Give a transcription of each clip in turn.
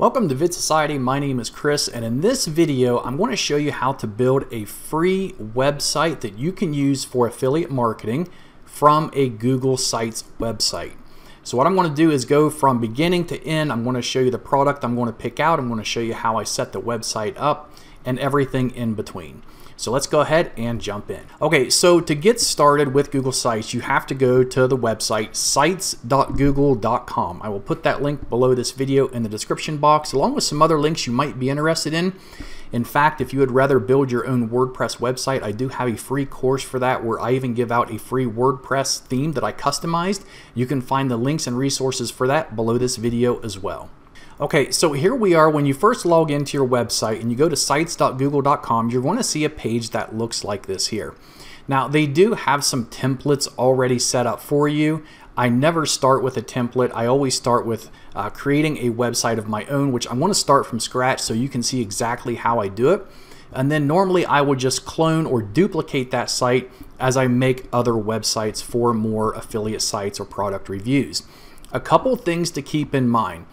Welcome to Vid Society, my name is Chris and in this video I'm going to show you how to build a free website that you can use for affiliate marketing from a Google Sites website. So what I'm going to do is go from beginning to end. I'm going to show you the product I'm going to pick out. I'm going to show you how I set the website up and everything in between. So let's go ahead and jump in. Okay, so to get started with Google Sites, you have to go to the website sites.google.com. I will put that link below this video in the description box, along with some other links you might be interested in. In fact, if you would rather build your own WordPress website, I do have a free course for that where I even give out a free WordPress theme that I customized. You can find the links and resources for that below this video as well. Okay, so here we are. When you first log into your website and you go to sites.google.com, you're going to see a page that looks like this here. Now, they do have some templates already set up for you. I never start with a template. I always start with uh, creating a website of my own, which I want to start from scratch so you can see exactly how I do it. And then normally I would just clone or duplicate that site as I make other websites for more affiliate sites or product reviews. A couple things to keep in mind.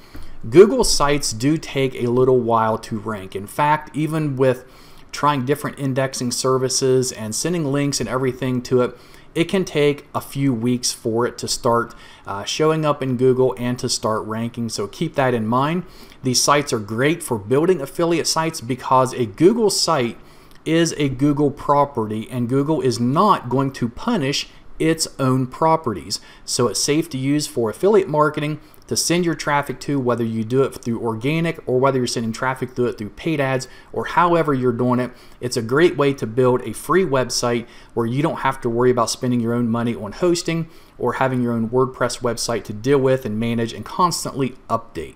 Google sites do take a little while to rank. In fact, even with trying different indexing services and sending links and everything to it, it can take a few weeks for it to start uh, showing up in Google and to start ranking. So keep that in mind. These sites are great for building affiliate sites because a Google site is a Google property and Google is not going to punish its own properties. So it's safe to use for affiliate marketing to send your traffic to, whether you do it through organic or whether you're sending traffic through it through paid ads or however you're doing it. It's a great way to build a free website where you don't have to worry about spending your own money on hosting or having your own WordPress website to deal with and manage and constantly update.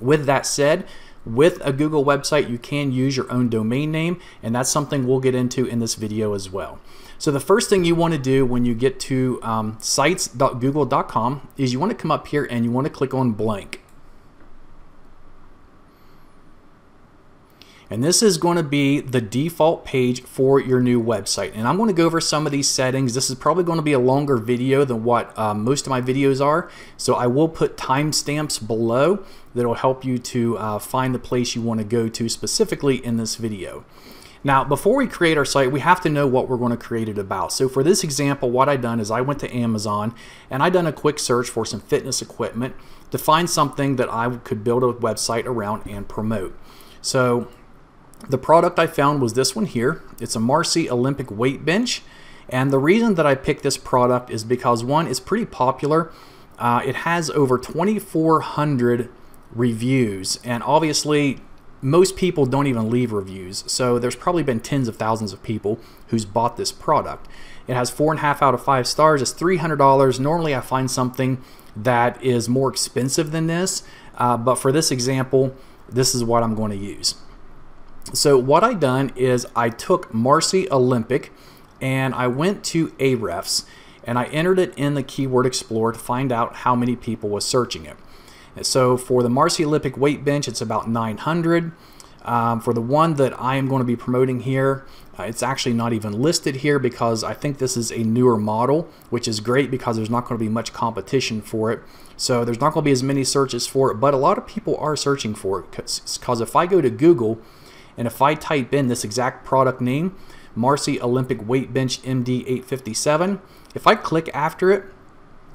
With that said, with a Google website, you can use your own domain name, and that's something we'll get into in this video as well. So the first thing you want to do when you get to um, sites.google.com is you want to come up here and you want to click on blank. And this is going to be the default page for your new website. And I'm going to go over some of these settings. This is probably going to be a longer video than what uh, most of my videos are. So I will put timestamps below that will help you to uh, find the place you want to go to specifically in this video. Now, before we create our site, we have to know what we're going to create it about. So for this example, what I done is I went to Amazon and I done a quick search for some fitness equipment to find something that I could build a website around and promote. So the product I found was this one here. It's a Marcy Olympic weight bench. And the reason that I picked this product is because one, it's pretty popular. Uh, it has over 2,400 reviews. And obviously, most people don't even leave reviews. So there's probably been tens of thousands of people who's bought this product. It has four and a half out of five stars. It's $300. Normally I find something that is more expensive than this. Uh, but for this example, this is what I'm going to use. So what I done is I took Marcy Olympic and I went to Ahrefs and I entered it in the Keyword Explorer to find out how many people was searching it. So for the Marcy Olympic weight bench, it's about 900. Um, for the one that I am going to be promoting here, uh, it's actually not even listed here because I think this is a newer model, which is great because there's not going to be much competition for it. So there's not going to be as many searches for it, but a lot of people are searching for it because if I go to Google and if I type in this exact product name, Marcy Olympic Weight Bench MD 857, if I click after it,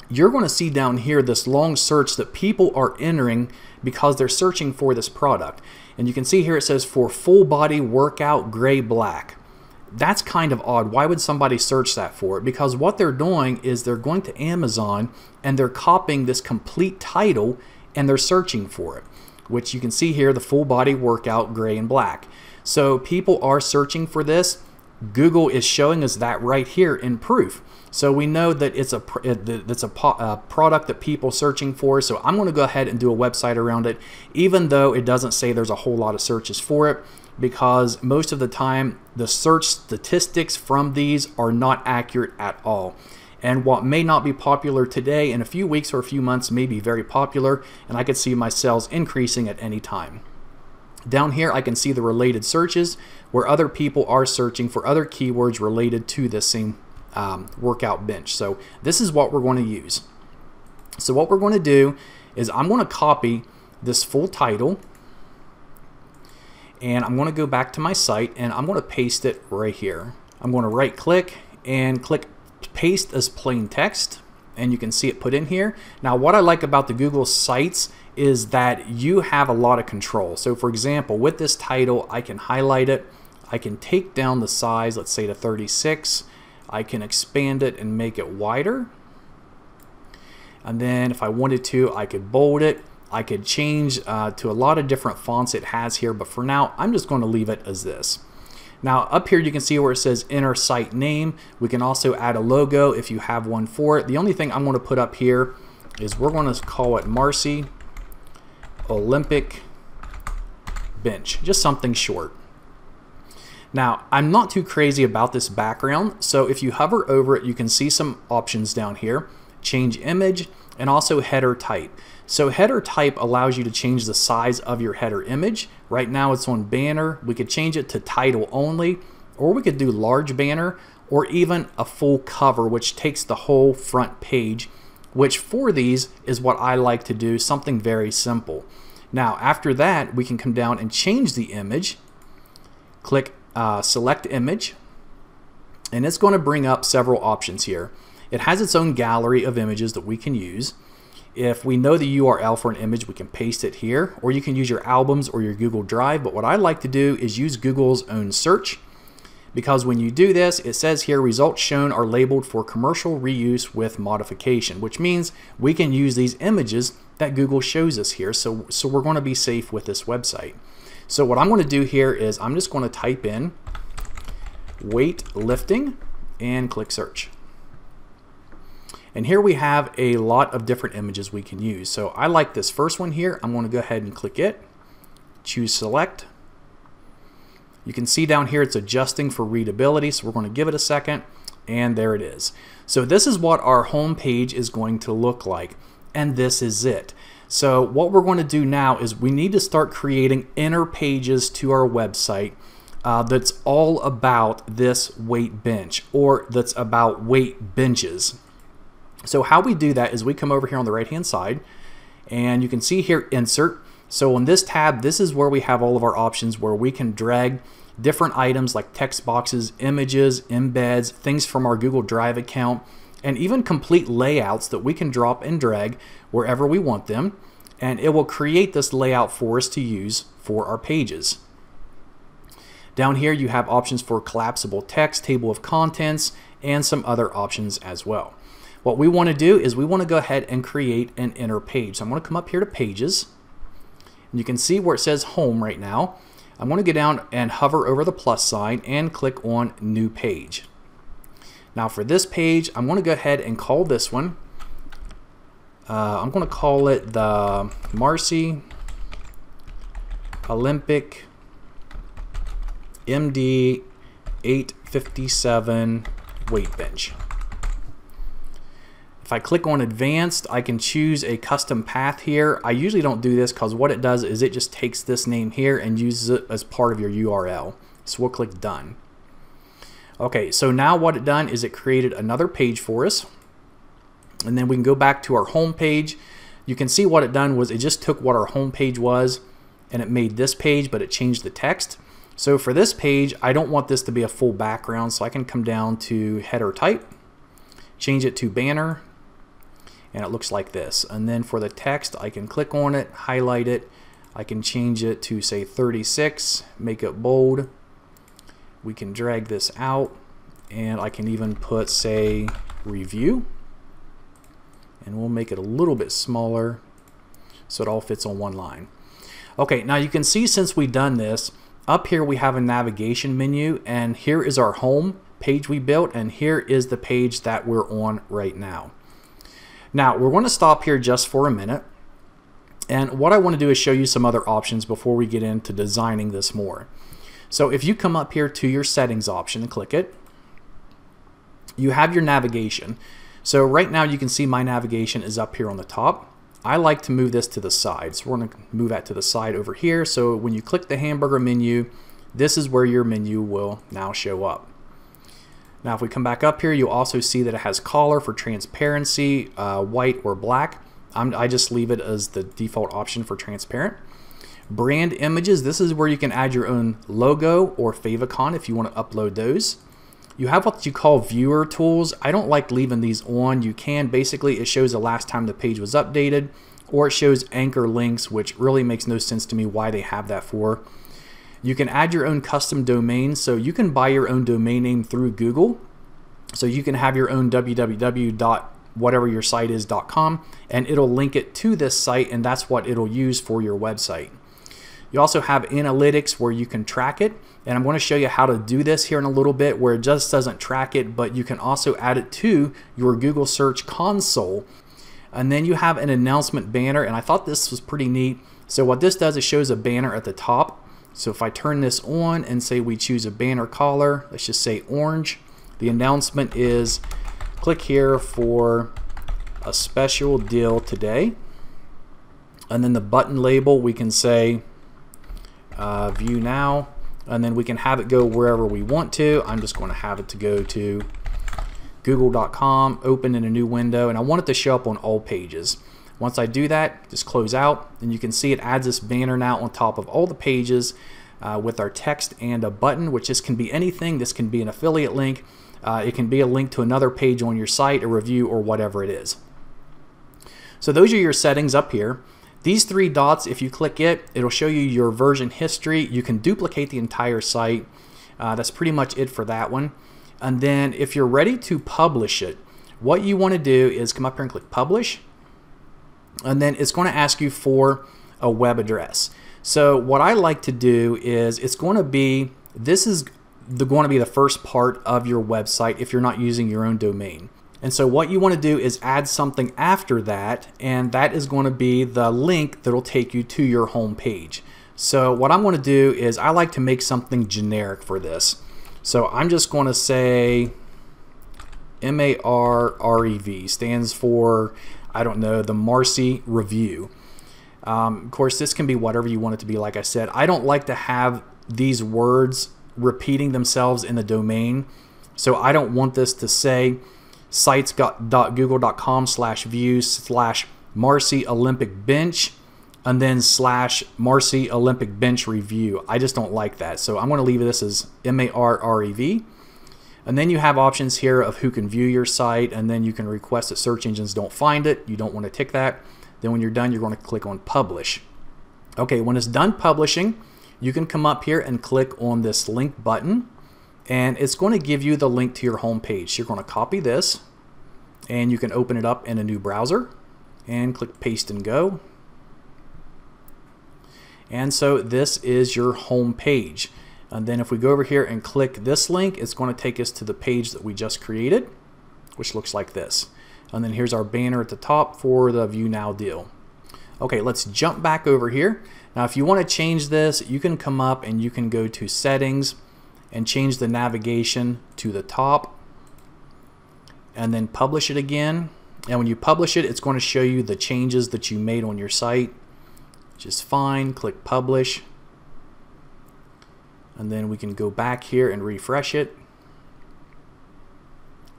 you're going to see down here this long search that people are entering because they're searching for this product. And you can see here it says for full body workout gray black. That's kind of odd. Why would somebody search that for it? Because what they're doing is they're going to Amazon and they're copying this complete title and they're searching for it, which you can see here, the full body workout gray and black. So people are searching for this. Google is showing us that right here in proof. So we know that it's a it's a, a product that people searching for. So I'm going to go ahead and do a website around it, even though it doesn't say there's a whole lot of searches for it, because most of the time the search statistics from these are not accurate at all. And what may not be popular today in a few weeks or a few months may be very popular, and I could see my sales increasing at any time. Down here, I can see the related searches where other people are searching for other keywords related to this same um, workout bench. So this is what we're going to use. So what we're going to do is I'm going to copy this full title and I'm going to go back to my site and I'm going to paste it right here. I'm going to right click and click paste as plain text and you can see it put in here. Now what I like about the Google Sites is that you have a lot of control. So for example, with this title, I can highlight it. I can take down the size, let's say to 36. I can expand it and make it wider. And then if I wanted to, I could bold it. I could change uh, to a lot of different fonts it has here, but for now, I'm just going to leave it as this. Now up here you can see where it says enter site name. We can also add a logo if you have one for it. The only thing I'm going to put up here is we're going to call it Marcy Olympic Bench. Just something short. Now, I'm not too crazy about this background, so if you hover over it, you can see some options down here. Change image, and also header type. So header type allows you to change the size of your header image. Right now it's on banner. We could change it to title only, or we could do large banner, or even a full cover, which takes the whole front page, which for these is what I like to do, something very simple. Now, after that, we can come down and change the image, click uh, select image, and it's going to bring up several options here. It has its own gallery of images that we can use. If we know the URL for an image, we can paste it here, or you can use your albums or your Google Drive. But what I like to do is use Google's own search because when you do this, it says here results shown are labeled for commercial reuse with modification, which means we can use these images that Google shows us here. So, so we're going to be safe with this website. So what I'm going to do here is I'm just going to type in weightlifting and click search. And here we have a lot of different images we can use. So I like this first one here. I'm going to go ahead and click it, choose select. You can see down here it's adjusting for readability, so we're going to give it a second, and there it is. So this is what our home page is going to look like, and this is it. So what we're going to do now is we need to start creating inner pages to our website uh, that's all about this weight bench, or that's about weight benches. So how we do that is we come over here on the right hand side and you can see here insert. So on this tab, this is where we have all of our options where we can drag different items like text boxes, images, embeds, things from our Google Drive account, and even complete layouts that we can drop and drag wherever we want them. And it will create this layout for us to use for our pages. Down here you have options for collapsible text, table of contents, and some other options as well. What we want to do is we want to go ahead and create an inner page. So I'm going to come up here to pages. And you can see where it says home right now. I'm going to go down and hover over the plus sign and click on new page. Now for this page, I'm going to go ahead and call this one. Uh, I'm going to call it the Marcy Olympic MD 857 weight bench. If I click on advanced, I can choose a custom path here. I usually don't do this because what it does is it just takes this name here and uses it as part of your URL. So we'll click done. Okay, so now what it done is it created another page for us. And then we can go back to our home page. You can see what it done was it just took what our home page was and it made this page, but it changed the text. So for this page, I don't want this to be a full background, so I can come down to header type, change it to banner, and it looks like this. And then for the text, I can click on it, highlight it. I can change it to say 36, make it bold. We can drag this out and I can even put say review and we'll make it a little bit smaller so it all fits on one line. Okay, now you can see since we've done this, up here we have a navigation menu and here is our home page we built and here is the page that we're on right now. Now, we're going to stop here just for a minute. And what I want to do is show you some other options before we get into designing this more. So if you come up here to your settings option and click it, you have your navigation. So right now you can see my navigation is up here on the top. I like to move this to the side. So we're going to move that to the side over here. So when you click the hamburger menu, this is where your menu will now show up. Now if we come back up here, you'll also see that it has color for transparency, uh, white or black. I'm, I just leave it as the default option for transparent. Brand images, this is where you can add your own logo or favicon if you want to upload those. You have what you call viewer tools. I don't like leaving these on. You can basically, it shows the last time the page was updated or it shows anchor links, which really makes no sense to me why they have that for. You can add your own custom domain, so you can buy your own domain name through Google. So you can have your own www whatever your site is.com and it'll link it to this site and that's what it'll use for your website. You also have analytics where you can track it and I'm going to show you how to do this here in a little bit where it just doesn't track it but you can also add it to your Google search console and then you have an announcement banner and I thought this was pretty neat. So what this does it shows a banner at the top. So if I turn this on and say we choose a banner color, let's just say orange, the announcement is click here for a special deal today. And then the button label, we can say uh, view now, and then we can have it go wherever we want to. I'm just going to have it to go to google.com, open in a new window, and I want it to show up on all pages. Once I do that, just close out, and you can see it adds this banner now on top of all the pages uh, with our text and a button, which this can be anything. This can be an affiliate link. Uh, it can be a link to another page on your site, a review, or whatever it is. So those are your settings up here. These three dots, if you click it, it'll show you your version history. You can duplicate the entire site. Uh, that's pretty much it for that one. And then if you're ready to publish it, what you want to do is come up here and click publish. And then it's going to ask you for a web address. So what I like to do is it's going to be, this is the, going to be the first part of your website if you're not using your own domain. And so what you want to do is add something after that, and that is going to be the link that'll take you to your home page. So what I'm going to do is I like to make something generic for this. So I'm just going to say M-A-R-R-E-V stands for, I don't know, the Marcy Review. Um, of course, this can be whatever you want it to be, like I said. I don't like to have these words repeating themselves in the domain. So I don't want this to say sites.google.com slash views slash Marcy Olympic Bench and then slash Marcy Olympic Bench Review. I just don't like that. So I'm going to leave this as M-A-R-R-E-V. And then you have options here of who can view your site, and then you can request that search engines don't find it. You don't want to tick that. Then when you're done, you're going to click on Publish. Okay, when it's done publishing, you can come up here and click on this link button, and it's going to give you the link to your home page. You're going to copy this, and you can open it up in a new browser, and click Paste and Go. And so this is your home page. And then if we go over here and click this link, it's going to take us to the page that we just created, which looks like this. And then here's our banner at the top for the View Now deal. Okay, let's jump back over here. Now, if you want to change this, you can come up and you can go to Settings and change the navigation to the top and then publish it again. And when you publish it, it's going to show you the changes that you made on your site is fine. Click publish. And then we can go back here and refresh it.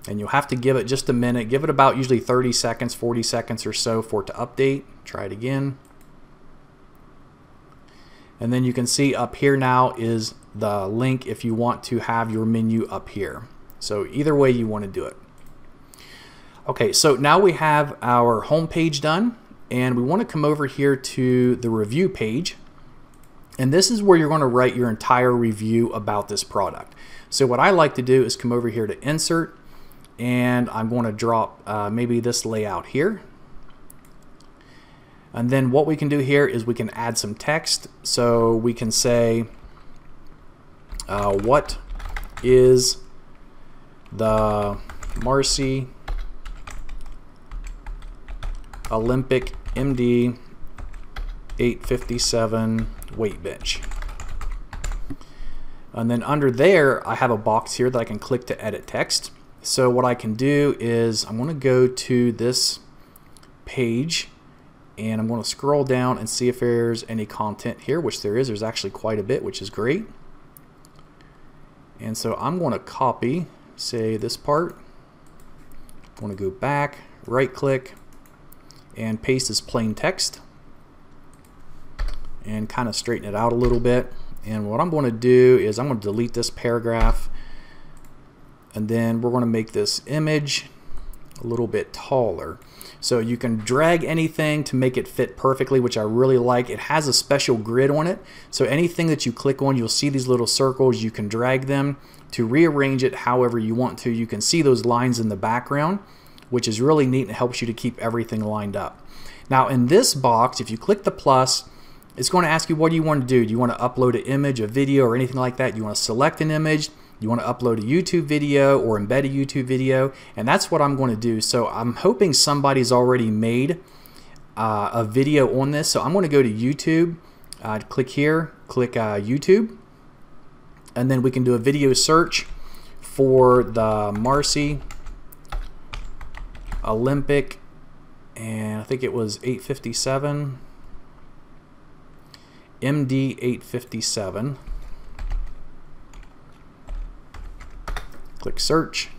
And you'll have to give it just a minute. Give it about usually 30 seconds, 40 seconds or so for it to update. Try it again. And then you can see up here now is the link if you want to have your menu up here. So either way you want to do it. Okay, so now we have our home page done and we want to come over here to the review page and this is where you're going to write your entire review about this product. So what I like to do is come over here to insert and I'm going to drop uh, maybe this layout here. And then what we can do here is we can add some text. So we can say, uh, what is the Marcy Olympic MD 857 weight bench. And then under there, I have a box here that I can click to edit text. So what I can do is I'm going to go to this page and I'm going to scroll down and see if there's any content here, which there is. There's actually quite a bit, which is great. And so I'm going to copy, say this part. I'm going to go back, right click, and paste as plain text and kind of straighten it out a little bit. And what I'm going to do is I'm going to delete this paragraph and then we're going to make this image a little bit taller. So you can drag anything to make it fit perfectly, which I really like. It has a special grid on it. So anything that you click on, you'll see these little circles. You can drag them to rearrange it however you want to. You can see those lines in the background, which is really neat and helps you to keep everything lined up. Now in this box, if you click the plus, it's going to ask you what do you want to do. Do you want to upload an image, a video, or anything like that? You want to select an image you want to upload a YouTube video or embed a YouTube video, and that's what I'm going to do. So I'm hoping somebody's already made uh, a video on this. So I'm going to go to YouTube, uh, click here, click uh, YouTube, and then we can do a video search for the Marcy Olympic, and I think it was 857, MD 857. Click search.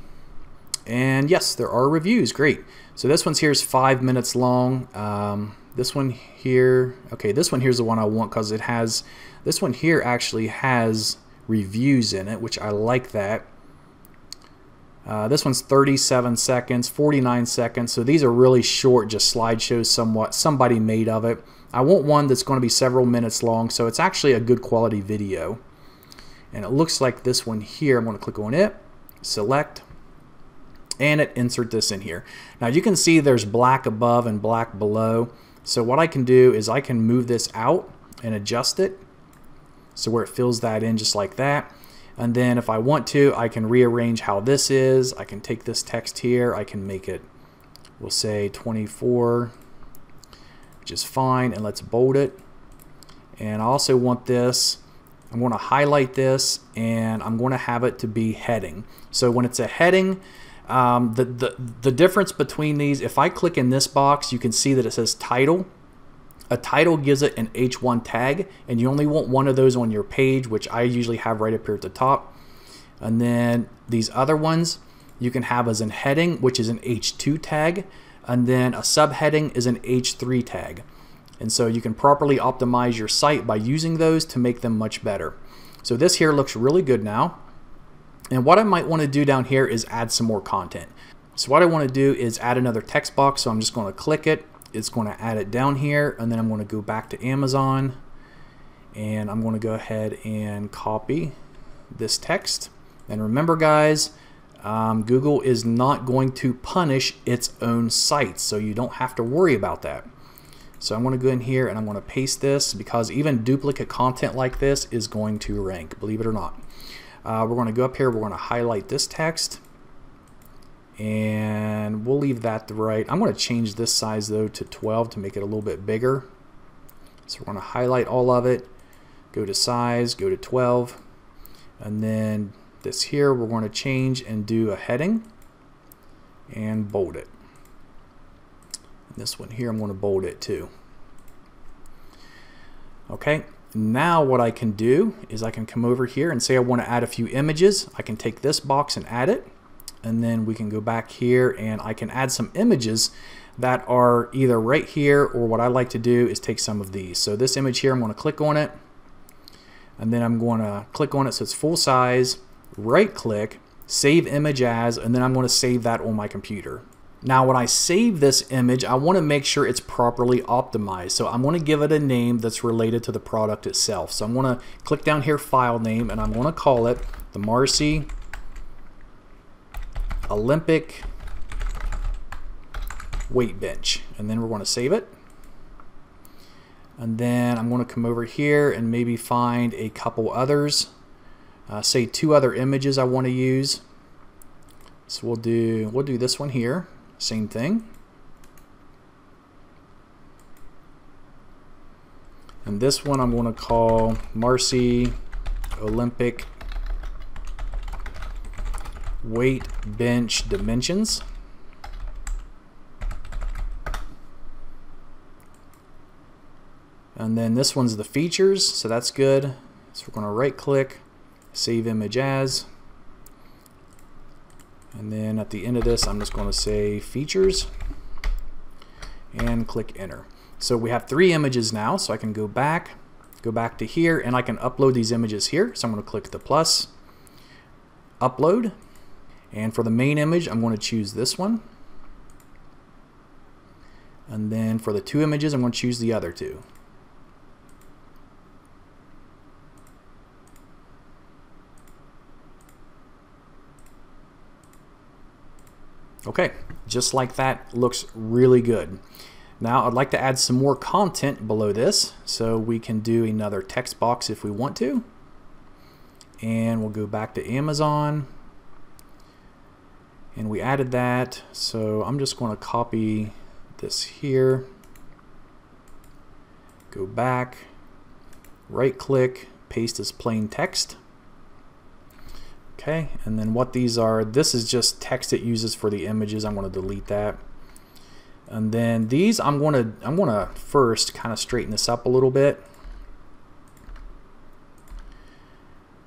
And yes, there are reviews. Great. So this one's here is five minutes long. Um, this one here, okay, this one here's the one I want because it has, this one here actually has reviews in it, which I like that. Uh, this one's 37 seconds, 49 seconds. So these are really short, just slideshows somewhat. Somebody made of it. I want one that's going to be several minutes long, so it's actually a good quality video. And it looks like this one here. I'm going to click on it select, and it insert this in here. Now you can see there's black above and black below. So what I can do is I can move this out and adjust it so where it fills that in just like that. And then if I want to, I can rearrange how this is. I can take this text here. I can make it, we'll say 24, which is fine. And let's bold it. And I also want this I'm going to highlight this and I'm going to have it to be heading. So when it's a heading, um, the, the, the difference between these, if I click in this box, you can see that it says title. A title gives it an H1 tag, and you only want one of those on your page, which I usually have right up here at the top. And then these other ones, you can have as an heading, which is an H2 tag, and then a subheading is an H3 tag. And so you can properly optimize your site by using those to make them much better. So this here looks really good now. And what I might want to do down here is add some more content. So what I want to do is add another text box. So I'm just going to click it. It's going to add it down here. And then I'm going to go back to Amazon. And I'm going to go ahead and copy this text. And remember guys, um, Google is not going to punish its own sites. So you don't have to worry about that. So I'm going to go in here and I'm going to paste this because even duplicate content like this is going to rank, believe it or not. Uh, we're going to go up here, we're going to highlight this text and we'll leave that to right. I'm going to change this size though to 12 to make it a little bit bigger. So we're going to highlight all of it, go to size, go to 12, and then this here we're going to change and do a heading and bold it. This one here, I'm going to bold it too. Okay, now what I can do is I can come over here and say I want to add a few images. I can take this box and add it. And then we can go back here and I can add some images that are either right here or what I like to do is take some of these. So this image here, I'm going to click on it. And then I'm going to click on it so it's full size, right click, save image as, and then I'm going to save that on my computer. Now when I save this image, I want to make sure it's properly optimized. So I'm going to give it a name that's related to the product itself. So I'm going to click down here, file name, and I'm going to call it the Marcy Olympic weight bench. And then we're going to save it. And then I'm going to come over here and maybe find a couple others. Uh, say two other images I want to use. So we'll do we'll do this one here. Same thing. And this one I'm going to call Marcy Olympic Weight Bench Dimensions. And then this one's the features, so that's good. So we're going to right click, save image as. And then at the end of this, I'm just going to say features. and click enter. So we have three images now, so I can go back, go back to here, and I can upload these images here. So I'm going to click the plus, upload, and for the main image, I'm going to choose this one. And then for the two images, I'm going to choose the other two. Okay, just like that, looks really good. Now I'd like to add some more content below this, so we can do another text box if we want to. And we'll go back to Amazon. And we added that, so I'm just going to copy this here. Go back, right click, paste as plain text. Okay, and then what these are, this is just text it uses for the images. I'm going to delete that. And then these, I'm going to I'm going to first kind of straighten this up a little bit.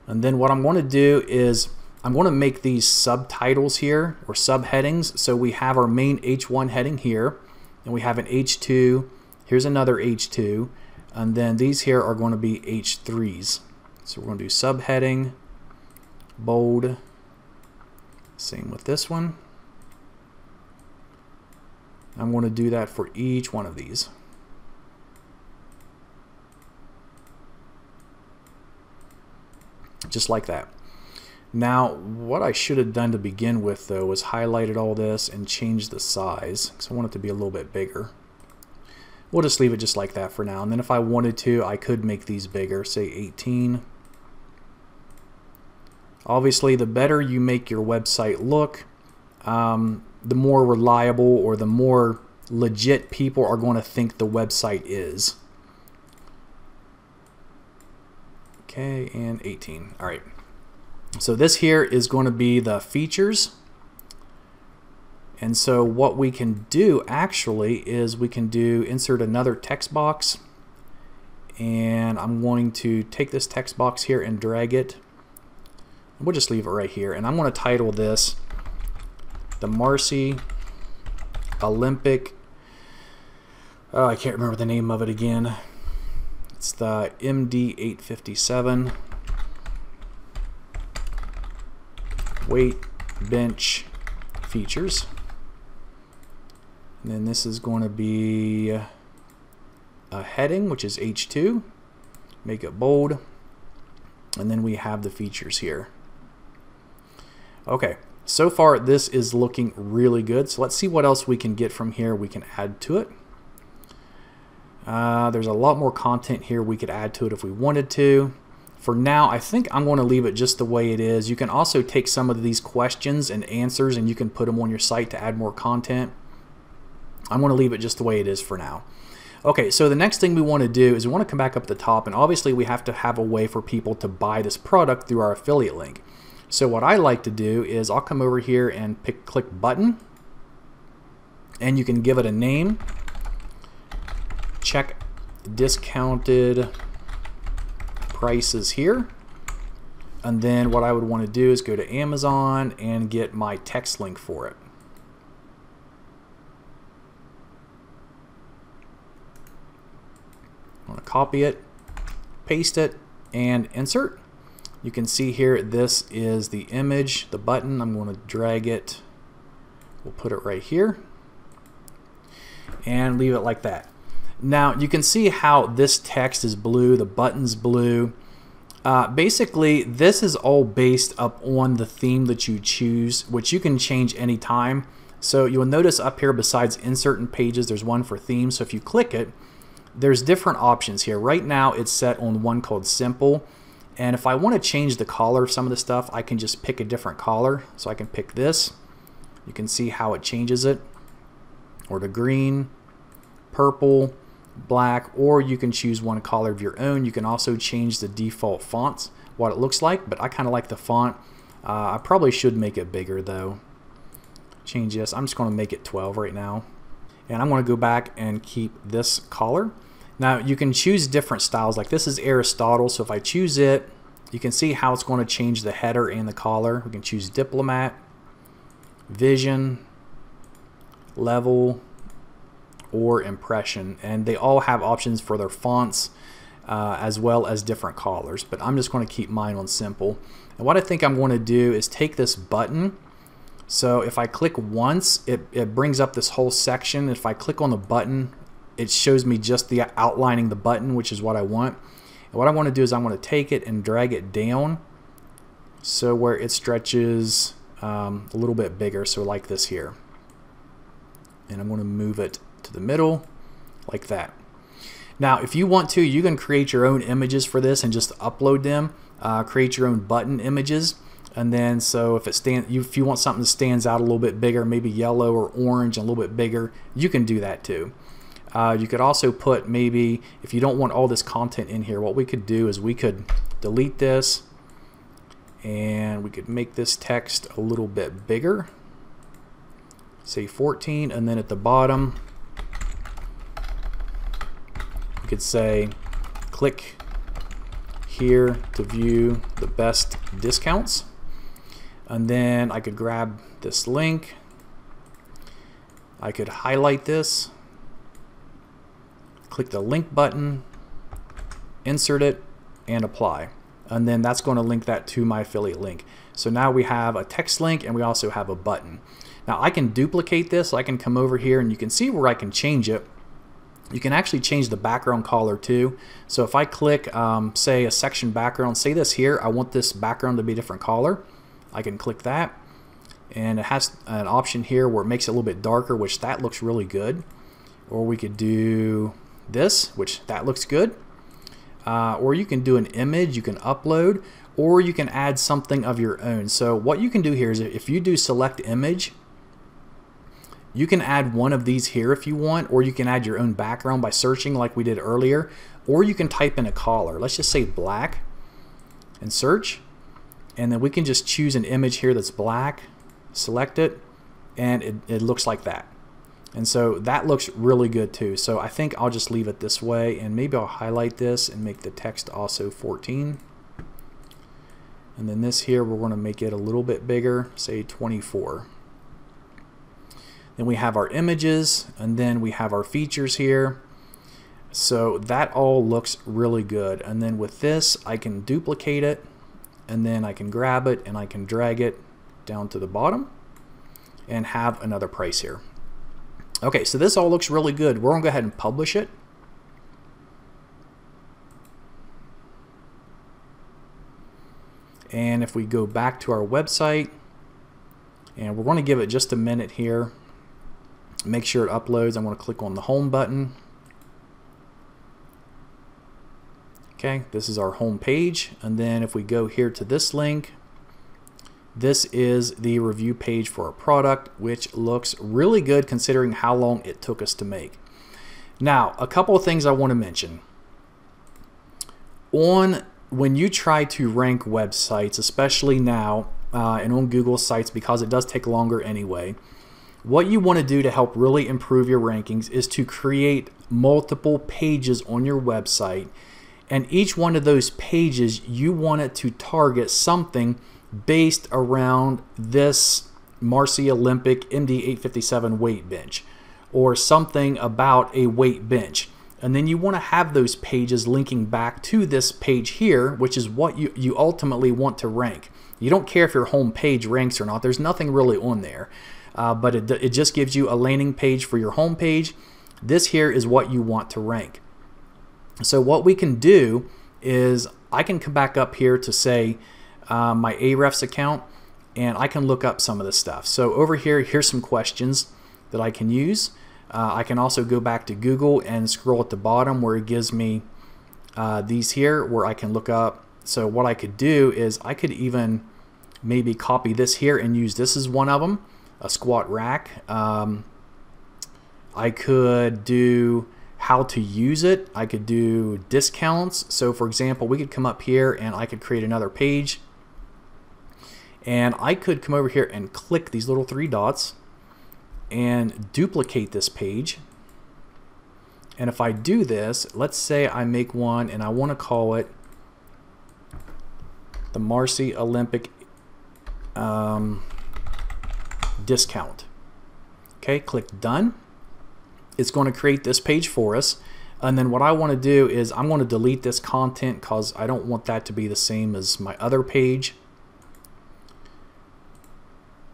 And then what I'm going to do is I'm going to make these subtitles here or subheadings. So we have our main H1 heading here, and we have an H2. Here's another H2, and then these here are going to be H3s. So we're going to do subheading bold. Same with this one. I'm going to do that for each one of these. Just like that. Now, what I should have done to begin with, though, was highlighted all this and changed the size, because I want it to be a little bit bigger. We'll just leave it just like that for now. And then if I wanted to, I could make these bigger, say 18. Obviously, the better you make your website look, um, the more reliable or the more legit people are going to think the website is. Okay, and 18. All right. So this here is going to be the features. And so what we can do actually is we can do insert another text box. And I'm going to take this text box here and drag it We'll just leave it right here. And I'm going to title this the Marcy Olympic. Oh, I can't remember the name of it again. It's the MD857 weight bench features. And then this is going to be a heading, which is H2. Make it bold. And then we have the features here. Okay, so far this is looking really good. So let's see what else we can get from here we can add to it. Uh, there's a lot more content here we could add to it if we wanted to. For now, I think I'm going to leave it just the way it is. You can also take some of these questions and answers and you can put them on your site to add more content. I'm going to leave it just the way it is for now. Okay, so the next thing we want to do is we want to come back up at the top and obviously we have to have a way for people to buy this product through our affiliate link. So what I like to do is I'll come over here and pick click button and you can give it a name. Check discounted prices here. And then what I would want to do is go to Amazon and get my text link for it. I'm going to copy it, paste it, and insert. You can see here this is the image, the button. I'm going to drag it. We'll put it right here and leave it like that. Now you can see how this text is blue, the button's blue. Uh, basically, this is all based up on the theme that you choose, which you can change anytime. So you'll notice up here besides insert and pages, there's one for theme. So if you click it, there's different options here. Right now it's set on one called simple. And if I want to change the color of some of the stuff, I can just pick a different color. So I can pick this. You can see how it changes it. Or the green, purple, black, or you can choose one color of your own. You can also change the default fonts, what it looks like, but I kind of like the font. Uh, I probably should make it bigger though. Change this. I'm just going to make it 12 right now. And I'm going to go back and keep this color. Now you can choose different styles like this is Aristotle so if I choose it you can see how it's going to change the header and the collar. We can choose diplomat, vision, level, or impression. And they all have options for their fonts uh, as well as different colors. But I'm just going to keep mine on simple. And what I think I'm going to do is take this button. So if I click once, it, it brings up this whole section. If I click on the button, it shows me just the outlining the button, which is what I want. And what I want to do is I want to take it and drag it down so where it stretches um, a little bit bigger, so like this here. And I'm going to move it to the middle like that. Now, if you want to, you can create your own images for this and just upload them. Uh, create your own button images. And then, so if it stand, you, if you want something that stands out a little bit bigger, maybe yellow or orange, a little bit bigger, you can do that too. Uh, you could also put maybe, if you don't want all this content in here, what we could do is we could delete this and we could make this text a little bit bigger. Say 14, and then at the bottom, we could say click here to view the best discounts. And then I could grab this link. I could highlight this, click the link button, insert it, and apply. And then that's going to link that to my affiliate link. So now we have a text link and we also have a button. Now I can duplicate this. I can come over here and you can see where I can change it. You can actually change the background color too. So if I click, um, say, a section background, say this here, I want this background to be a different color. I can click that. And it has an option here where it makes it a little bit darker, which that looks really good. Or we could do this, which that looks good. Uh, or you can do an image, you can upload, or you can add something of your own. So what you can do here is if you do select image, you can add one of these here if you want, or you can add your own background by searching like we did earlier, or you can type in a color. Let's just say black and search. And then we can just choose an image here that's black, select it, and it, it looks like that. And so that looks really good too. So I think I'll just leave it this way and maybe I'll highlight this and make the text also 14. And then this here, we're going to make it a little bit bigger, say 24. Then we have our images and then we have our features here. So that all looks really good. And then with this, I can duplicate it and then I can grab it and I can drag it down to the bottom and have another price here. Okay, so this all looks really good. We're to go ahead and publish it. And if we go back to our website, and we're to give it just a minute here make sure it uploads. I'm to click on the home button. Okay, this is our home page. And then if we go here to this link, this is the review page for a product, which looks really good considering how long it took us to make. Now, a couple of things I want to mention. On when you try to rank websites, especially now uh, and on Google sites, because it does take longer anyway, what you want to do to help really improve your rankings is to create multiple pages on your website. And each one of those pages, you want it to target something based around this Marcy Olympic MD857 weight bench or something about a weight bench. And then you want to have those pages linking back to this page here, which is what you, you ultimately want to rank. You don't care if your home page ranks or not. There's nothing really on there uh, but it, it just gives you a landing page for your home page. This here is what you want to rank. So what we can do is I can come back up here to say uh, my Ahrefs account and I can look up some of this stuff. So over here, here's some questions that I can use. Uh, I can also go back to Google and scroll at the bottom where it gives me uh, these here where I can look up. So what I could do is I could even maybe copy this here and use this as one of them a squat rack. Um, I could do how to use it. I could do discounts. So for example, we could come up here and I could create another page. And I could come over here and click these little three dots and duplicate this page. And if I do this, let's say I make one and I want to call it the Marcy Olympic um, discount. Okay, click done. it's going to create this page for us. And then what I want to do is I'm going to delete this content because I don't want that to be the same as my other page.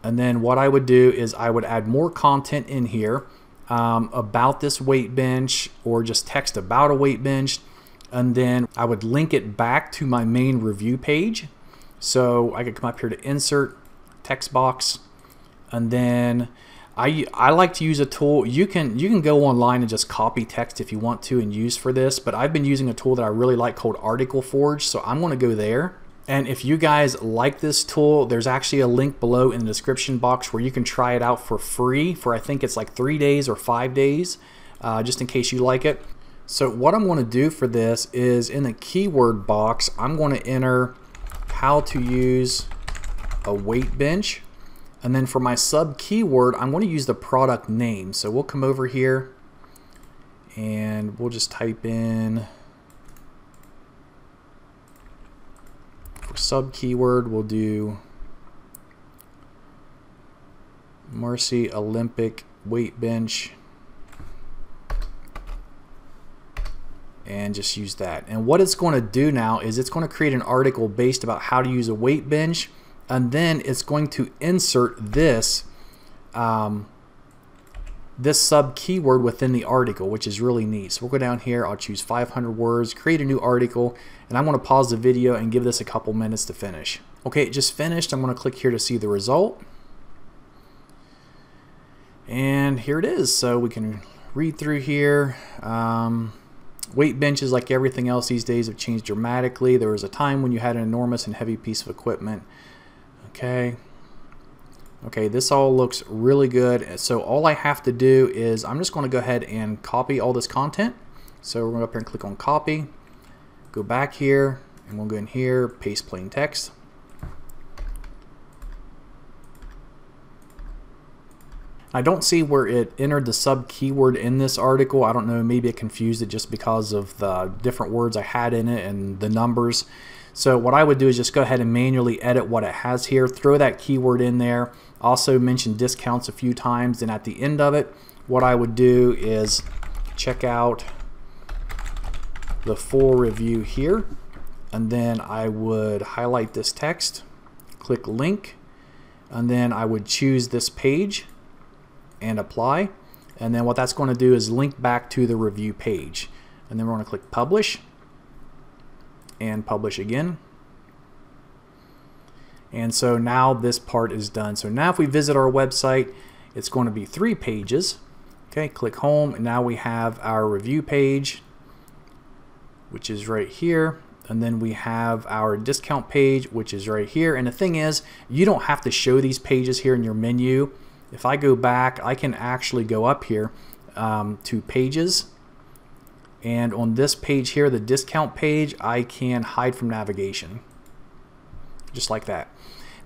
And then what I would do is I would add more content in here um, about this weight bench or just text about a weight bench. And then I would link it back to my main review page. So I could come up here to insert text box and then I, I like to use a tool you can you can go online and just copy text if you want to and use for this but I've been using a tool that I really like called Article Forge so I'm going to go there and if you guys like this tool, there's actually a link below in the description box where you can try it out for free for I think it's like three days or five days, uh, just in case you like it. So what I'm going to do for this is in the keyword box, I'm going to enter how to use a weight bench. And then for my sub keyword, I'm going to use the product name. So we'll come over here and we'll just type in For sub keyword, we'll do Marcy Olympic weight bench and just use that. And what it's going to do now is it's going to create an article based about how to use a weight bench and then it's going to insert this um, this sub keyword within the article, which is really neat. So we'll go down here, I'll choose 500 words, create a new article, and I'm going to pause the video and give this a couple minutes to finish. Okay, it just finished. I'm going to click here to see the result. And here it is. So we can read through here. Um, weight benches, like everything else these days, have changed dramatically. There was a time when you had an enormous and heavy piece of equipment. Okay, Okay, this all looks really good. So all I have to do is I'm just going to go ahead and copy all this content. So we're going to go up here and click on copy. Go back here and we'll go in here, paste plain text. I don't see where it entered the sub keyword in this article. I don't know, maybe it confused it just because of the different words I had in it and the numbers. So what I would do is just go ahead and manually edit what it has here, throw that keyword in there, also mention discounts a few times, and at the end of it, what I would do is check out the full review here, and then I would highlight this text, click link, and then I would choose this page and apply. And then what that's going to do is link back to the review page. And then we're going to click publish and publish again. And so now this part is done. So now if we visit our website, it's going to be three pages. Okay, click home, and now we have our review page, which is right here. And then we have our discount page, which is right here. And the thing is, you don't have to show these pages here in your menu. If I go back, I can actually go up here um, to pages and on this page here, the discount page, I can hide from navigation. Just like that.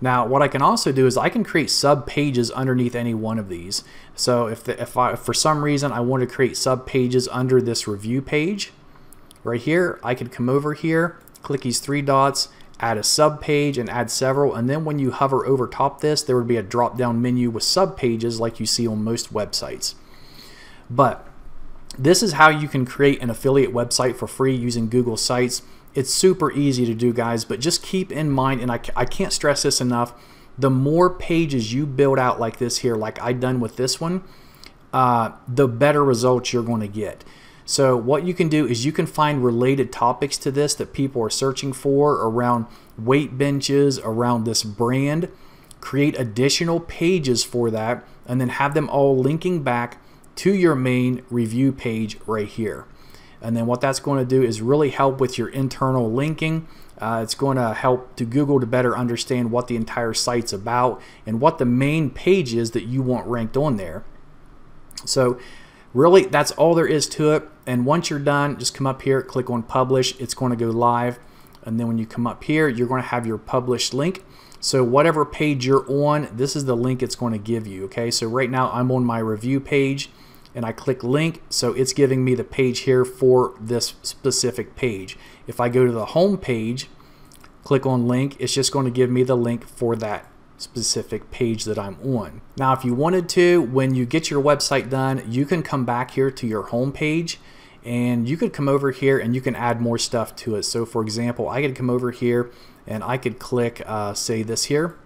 Now, what I can also do is I can create sub pages underneath any one of these. So if, the, if, I, if for some reason I want to create sub pages under this review page, right here, I could come over here, click these three dots, add a sub page and add several. And then when you hover over top this, there would be a drop down menu with sub pages like you see on most websites. But this is how you can create an affiliate website for free using Google Sites. It's super easy to do, guys, but just keep in mind, and I, I can't stress this enough, the more pages you build out like this here, like I done with this one, uh, the better results you're going to get. So what you can do is you can find related topics to this that people are searching for around weight benches, around this brand, create additional pages for that, and then have them all linking back to your main review page right here. And then what that's going to do is really help with your internal linking. Uh, it's going to help to Google to better understand what the entire site's about and what the main page is that you want ranked on there. So really that's all there is to it. And once you're done, just come up here, click on publish. It's going to go live. And then when you come up here, you're going to have your published link. So whatever page you're on, this is the link it's going to give you. Okay, so right now I'm on my review page and I click link so it's giving me the page here for this specific page if I go to the home page click on link it's just going to give me the link for that specific page that I'm on. Now if you wanted to, when you get your website done, you can come back here to your home page and you could come over here and you can add more stuff to it. So for example, I could come over here and I could click uh, say this here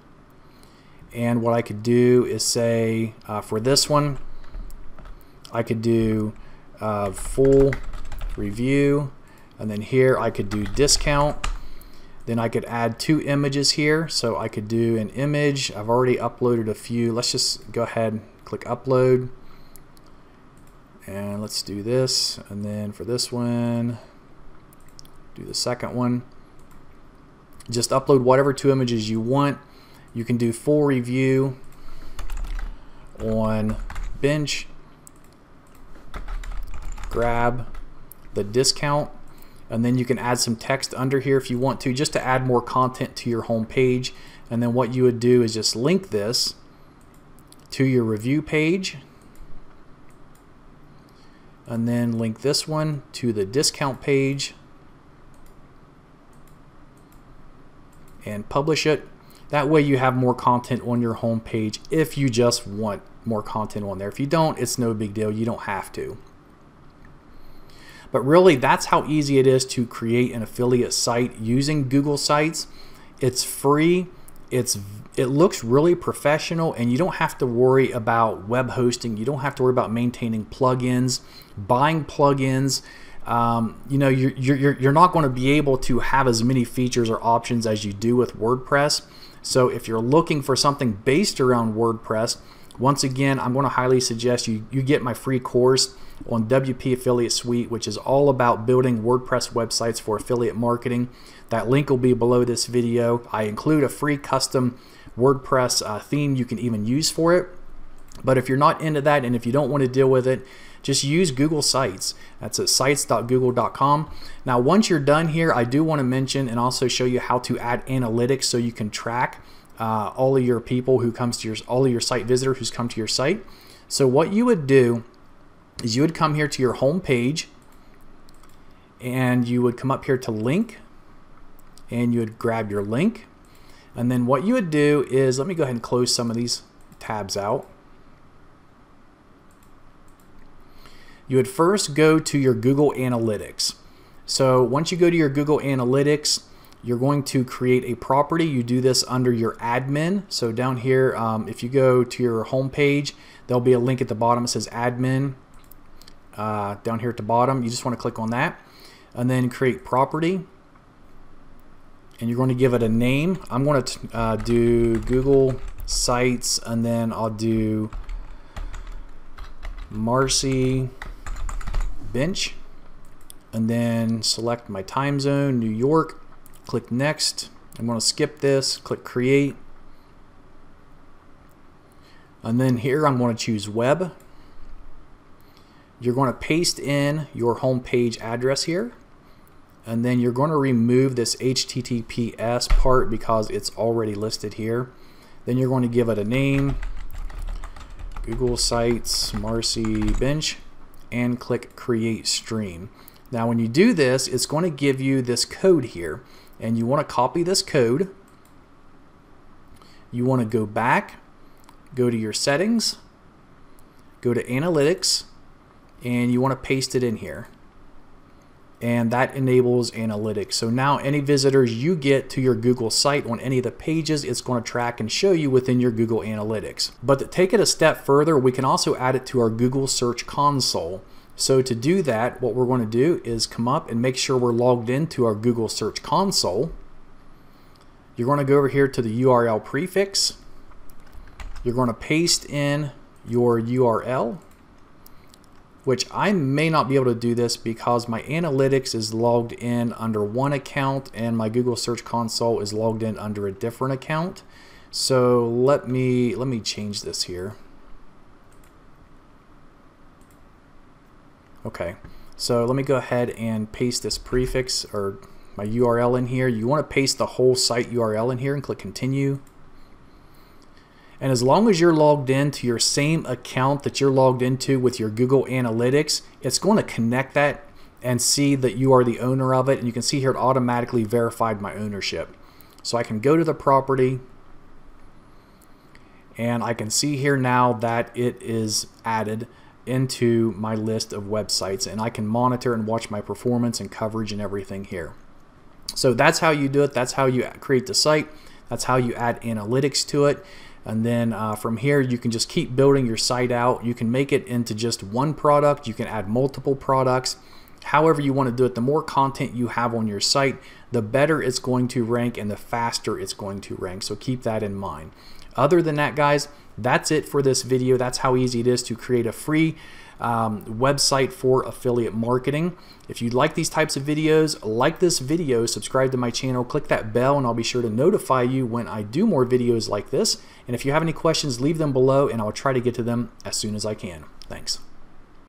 and what I could do is say uh, for this one I could do uh, full review and then here I could do discount then I could add two images here. So I could do an image. I've already uploaded a few. Let's just go ahead click upload. And let's do this. And then for this one, do the second one. Just upload whatever two images you want. You can do full review on bench. Grab the discount and then you can add some text under here if you want to just to add more content to your home page. And then what you would do is just link this to your review page. And then link this one to the discount page. And publish it. That way you have more content on your home page if you just want more content on there. If you don't it's no big deal. You don't have to but really, that's how easy it is to create an affiliate site using Google Sites. It's free. It's it looks really professional and you don't have to worry about web hosting. You don't have to worry about maintaining plugins, buying plugins. Um, you know, you're, you're, you're not going to be able to have as many features or options as you do with WordPress. So if you're looking for something based around WordPress, once again, I'm going to highly suggest you, you get my free course on WP Affiliate Suite, which is all about building WordPress websites for affiliate marketing. That link will be below this video. I include a free custom WordPress uh, theme you can even use for it. But if you're not into that and if you don't want to deal with it, just use Google Sites. That's at sites.google.com. Now, once you're done here, I do want to mention and also show you how to add analytics so you can track uh, all of your people who comes to your all of your site visitor who's come to your site. So what you would do is you would come here to your home page and you would come up here to link and you would grab your link and then what you would do is let me go ahead and close some of these tabs out you would first go to your Google Analytics so once you go to your Google Analytics you're going to create a property. You do this under your admin. So down here, um, if you go to your home page, there'll be a link at the bottom. that says admin uh, down here at the bottom. You just want to click on that and then create property. And you're going to give it a name. I'm going to uh, do Google Sites and then I'll do Marcy Bench and then select my time zone, New York click next. I'm going to skip this, click create. And then here I'm going to choose web. You're going to paste in your home page address here. And then you're going to remove this HTTPS part because it's already listed here. Then you're going to give it a name, Google Sites Marcy Bench, and click Create Stream. Now when you do this, it's going to give you this code here and you want to copy this code. You want to go back, go to your settings, go to analytics, and you want to paste it in here. And that enables analytics. So now any visitors you get to your Google site on any of the pages, it's going to track and show you within your Google Analytics. But to take it a step further, we can also add it to our Google Search Console. So to do that, what we're going to do is come up and make sure we're logged into our Google Search Console. You're going to go over here to the URL prefix. You're going to paste in your URL, which I may not be able to do this because my analytics is logged in under one account and my Google Search Console is logged in under a different account. So let me let me change this here. Okay, so let me go ahead and paste this prefix or my URL in here. You want to paste the whole site URL in here and click continue. And as long as you're logged in to your same account that you're logged into with your Google Analytics, it's going to connect that and see that you are the owner of it. And you can see here it automatically verified my ownership. So I can go to the property and I can see here now that it is added into my list of websites and I can monitor and watch my performance and coverage and everything here. So that's how you do it. That's how you create the site. That's how you add analytics to it. And then uh, from here, you can just keep building your site out. You can make it into just one product. You can add multiple products. However you want to do it, the more content you have on your site, the better it's going to rank and the faster it's going to rank. So keep that in mind. Other than that, guys, that's it for this video. That's how easy it is to create a free um, website for affiliate marketing. If you like these types of videos, like this video, subscribe to my channel, click that bell, and I'll be sure to notify you when I do more videos like this. And if you have any questions, leave them below, and I'll try to get to them as soon as I can. Thanks.